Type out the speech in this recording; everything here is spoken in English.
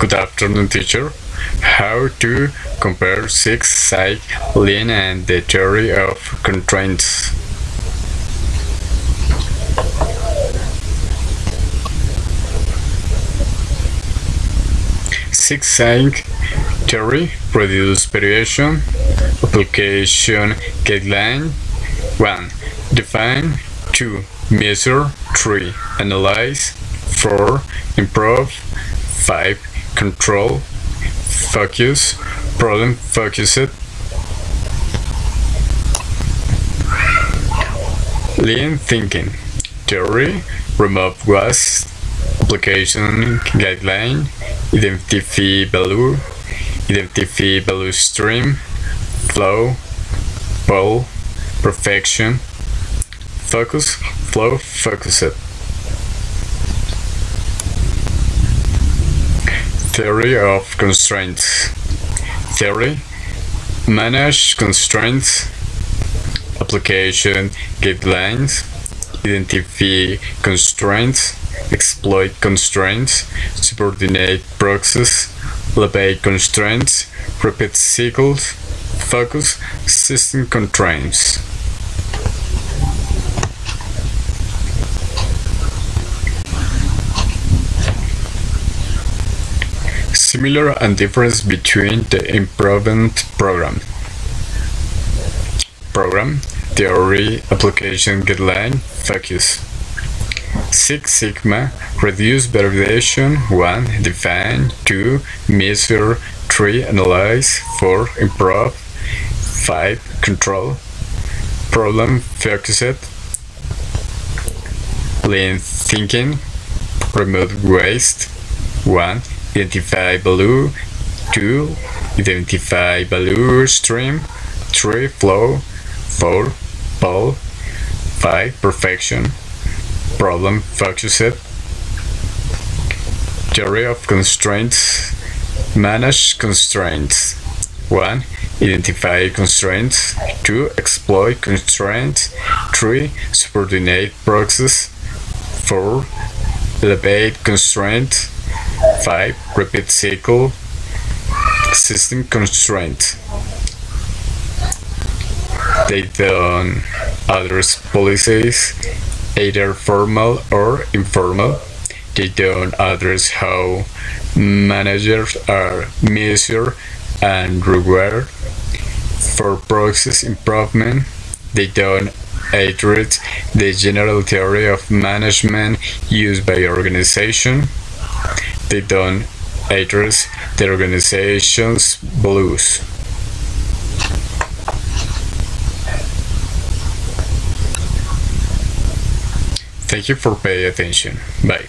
Good afternoon, teacher. How to compare Six Sigma, Lean, and the theory of constraints. Six Sigma theory, produce variation, application guideline. 1. Define 2. Measure 3. Analyze 4. Improve 5. Control Focus Problem focus it. Lean thinking Theory Remove waste Application guideline Identify value Identify value stream Flow Pull Perfection Focus Flow Focused Theory of constraints. Theory. Manage constraints. Application. Guidelines. Identify constraints. Exploit constraints. Subordinate process, Elevate constraints. Repeat cycles. Focus. System constraints Similar and difference between the improvement program. Program, theory, application guideline, focus. Six Sigma, reduce variation, 1. Define, 2. Measure, 3. Analyze, 4. Improve, 5. Control, problem focused, lean thinking, remove waste, 1 identify value 2 identify value stream 3 flow 4 pull 5 perfection problem focused theory of constraints manage constraints. 1 identify constraints. 2 exploit constraints. 3 subordinate process. 4 elevate constraints 5. Repeat cycle system constraint. They don't um, address policies, either formal or informal. They don't um, address how managers are measured and rewarded for process improvement. They don't address the general theory of management used by organization they don't address the organization's blues. Thank you for paying attention. Bye.